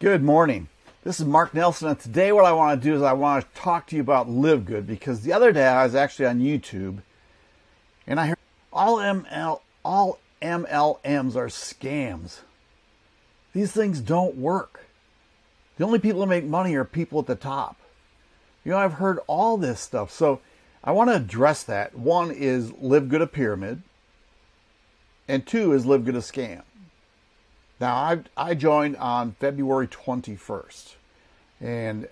Good morning. This is Mark Nelson, and today what I want to do is I want to talk to you about Live Good because the other day I was actually on YouTube and I heard all ML all MLMs are scams. These things don't work. The only people that make money are people at the top. You know, I've heard all this stuff. So I want to address that. One is Live Good a pyramid, and two is Live Good a scam. Now, I, I joined on February 21st, and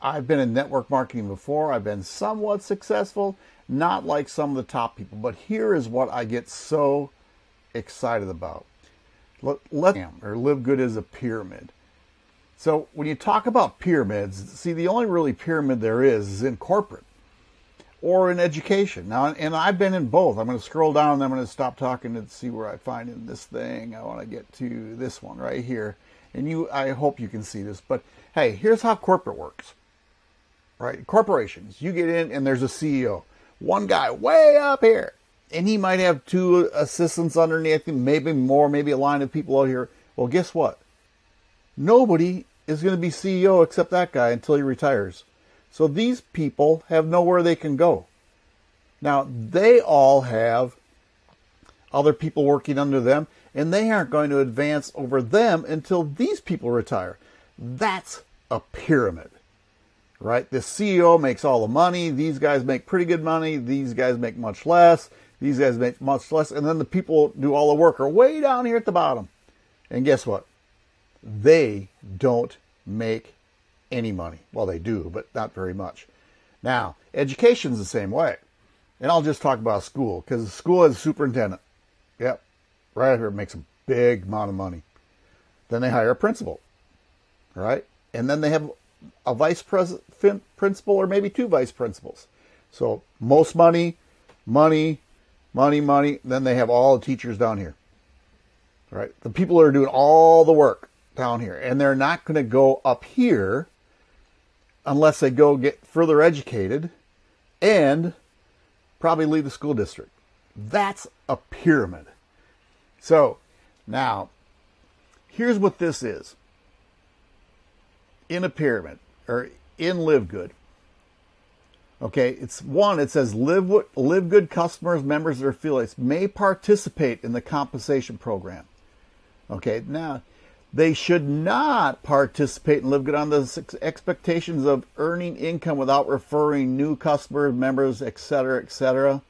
I've been in network marketing before. I've been somewhat successful, not like some of the top people, but here is what I get so excited about. Let, let or live good as a pyramid. So when you talk about pyramids, see the only really pyramid there is is in corporate or in education. Now, and I've been in both. I'm going to scroll down and I'm going to stop talking and see where I find in this thing. I want to get to this one right here. And you, I hope you can see this. But hey, here's how corporate works. Right? Corporations, you get in and there's a CEO. One guy way up here. And he might have two assistants underneath him, maybe more, maybe a line of people out here. Well, guess what? Nobody is going to be CEO except that guy until he retires. So these people have nowhere they can go. Now, they all have other people working under them, and they aren't going to advance over them until these people retire. That's a pyramid, right? The CEO makes all the money. These guys make pretty good money. These guys make much less. These guys make much less. And then the people do all the work are way down here at the bottom. And guess what? They don't make any money. Well, they do, but not very much. Now, education's the same way. And I'll just talk about school because the school has a superintendent. Yep, right here makes a big amount of money. Then they hire a principal, right? And then they have a vice president, principal, or maybe two vice principals. So most money, money, money, money. Then they have all the teachers down here, right? The people that are doing all the work down here, and they're not going to go up here unless they go get further educated and probably leave the school district. That's a pyramid. So now, here's what this is in a pyramid or in Live Good. Okay, it's one, it says live, live good customers, members, or affiliates may participate in the compensation program. Okay, now they should not participate and live good on the expectations of earning income without referring new customers, members, etc., etc.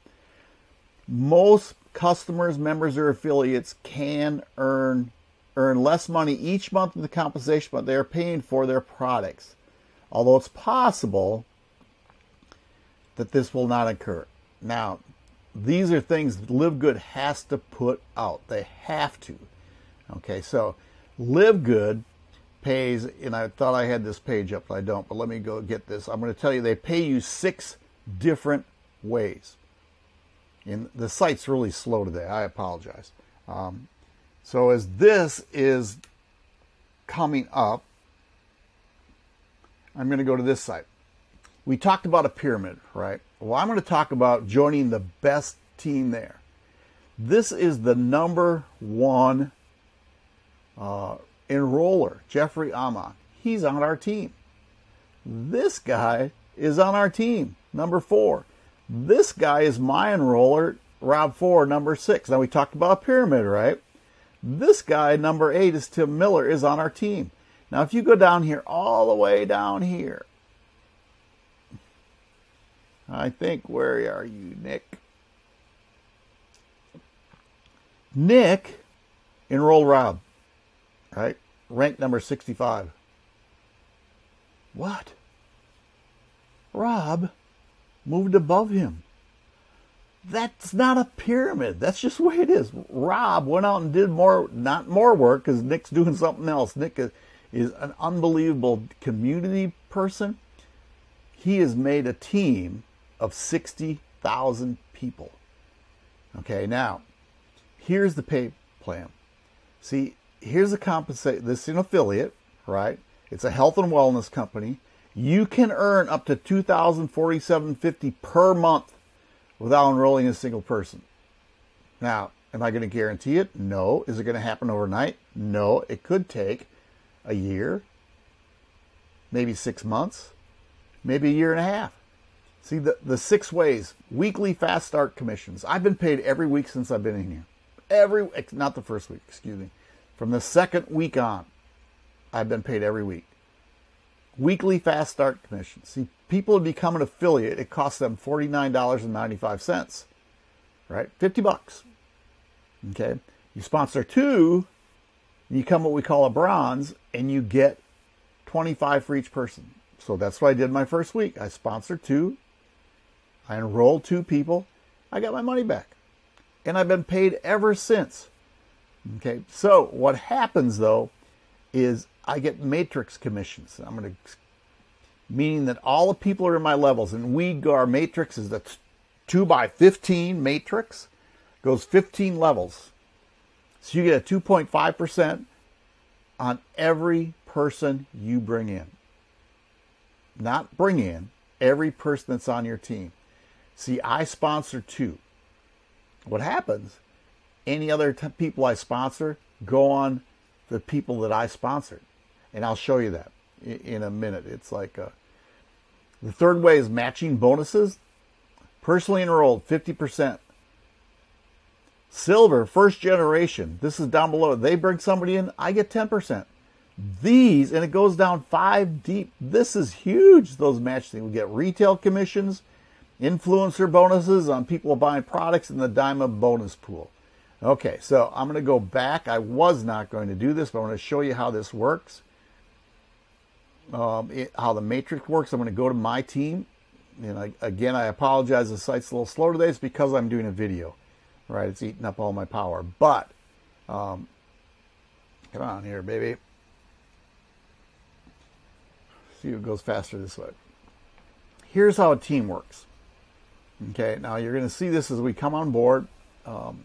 Most customers, members, or affiliates can earn earn less money each month in the compensation, but they are paying for their products. Although it's possible that this will not occur. Now, these are things Live Good has to put out. They have to. Okay, so Live Good pays, and I thought I had this page up, but I don't. But let me go get this. I'm going to tell you they pay you six different ways. And the site's really slow today. I apologize. Um, so as this is coming up, I'm going to go to this site. We talked about a pyramid, right? Well, I'm going to talk about joining the best team there. This is the number one uh, enroller, Jeffrey Amon. He's on our team. This guy is on our team, number four. This guy is my enroller, Rob Four, number six. Now we talked about pyramid, right? This guy, number eight, is Tim Miller, is on our team. Now, if you go down here, all the way down here, I think, where are you, Nick? Nick enrolled Rob right? Rank number 65. What? Rob moved above him. That's not a pyramid. That's just the way it is. Rob went out and did more, not more work, because Nick's doing something else. Nick is, is an unbelievable community person. He has made a team of 60,000 people. Okay, now, here's the pay plan. See, here's a compensate. This is an affiliate, right? It's a health and wellness company. You can earn up to two thousand forty-seven fifty per month without enrolling a single person. Now, am I going to guarantee it? No. Is it going to happen overnight? No. It could take a year, maybe six months, maybe a year and a half. See the, the six ways weekly fast start commissions. I've been paid every week since I've been in here. Every not the first week, excuse me. From the second week on, I've been paid every week. Weekly fast start commission. See, people to become an affiliate, it costs them $49.95. Right? 50 bucks. Okay. You sponsor two, you become what we call a bronze, and you get 25 for each person. So that's what I did my first week. I sponsored two. I enrolled two people. I got my money back. And I've been paid ever since. Okay. So what happens though is I get matrix commissions. I'm going to, meaning that all the people are in my levels. And we our matrix is the 2 by 15 matrix, goes 15 levels. So you get a 2.5% on every person you bring in. Not bring in, every person that's on your team. See, I sponsor two. What happens? Any other t- people I sponsor go on the people that I sponsored. And I'll show you that in, in a minute. It's like a, uh, the third way is matching bonuses. Personally enrolled, 50%. Silver, first generation. This is down below. They bring somebody in, I get 10%. These, and it goes down five deep. This is huge, those match things. We get retail commissions, influencer bonuses on people buying products in the diamond bonus pool. Okay, so I'm going to go back. I was not going to do this, but I want to show you how this works. Um, it, how the matrix works. I'm going to go to my team. And I, again, I apologize. The site's a little slow today. It's because I'm doing a video, right? It's eating up all my power. But um, come on here, baby. See who goes faster this way. Here's how a team works. Okay, now you're going to see this as we come on board. Um,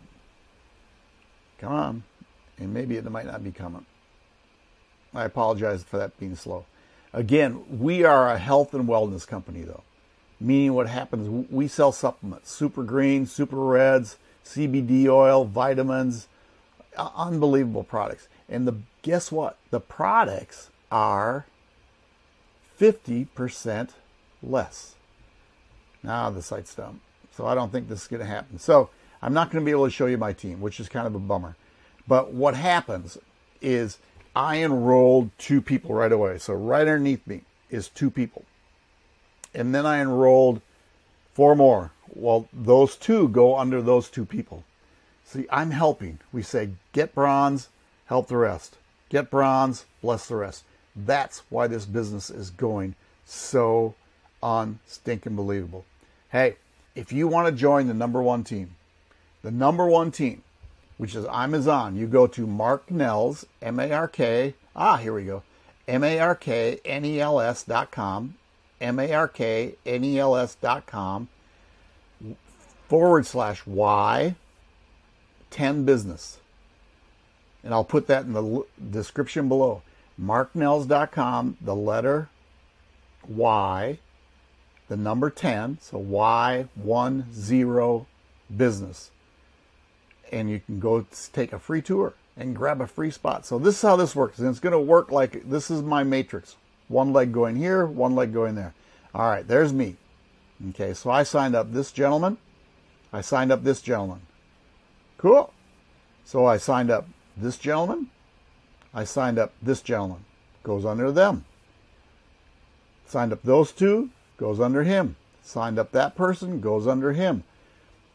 come on. And maybe it might not be coming. I apologize for that being slow. Again, we are a health and wellness company, though. Meaning, what happens, we sell supplements super green, super reds, CBD oil, vitamins, uh, unbelievable products. And the guess what? The products are 50% less. Now the site's dumb. So I don't think this is going to happen. So I'm not going to be able to show you my team, which is kind of a bummer. But what happens is I enrolled two people right away. So right underneath me is two people. And then I enrolled four more. Well, those two go under those two people. See, I'm helping. We say, get bronze, help the rest. Get bronze, bless the rest. That's why this business is going so unstinking believable. Hey, if you want to join the number one team, the number one team, which is Amazon, you go to Mark Nels, M A R K, ah, here we go, M A R K N E L S dot com, M A R K N E L S dot com, forward slash Y 10 business. And I'll put that in the description below marknels.com, the letter Y, the number 10, so Y10 business. And you can go take a free tour and grab a free spot. So this is how this works. And it's going to work like this is my matrix. One leg going here, one leg going there. All right, there's me. Okay, so I signed up this gentleman. I signed up this gentleman. Cool. So I signed up this gentleman. I signed up this gentleman, goes under them. Signed up those two, goes under him. Signed up that person, goes under him.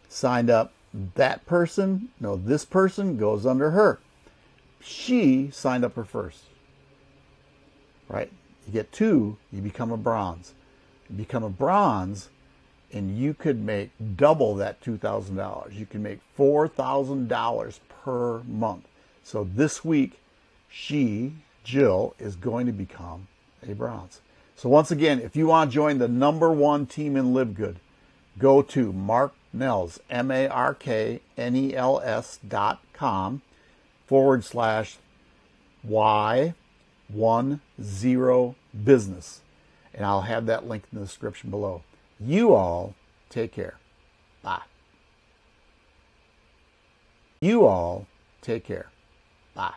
Signed up that person, no, this person goes under her. She signed up her first. Right? You get two, you become a bronze. You become a bronze, and you could make double that $2,000. You can make $4,000 per month. So this week, she, Jill, is going to become a bronze. So once again, if you want to join the number one team in Live Good, go to Mark Nels, M-A-R-K-N-E-L-S dot com forward slash Y one zero business. And I'll have that link in the description below. You all take care. Bye. You all take care. Bye.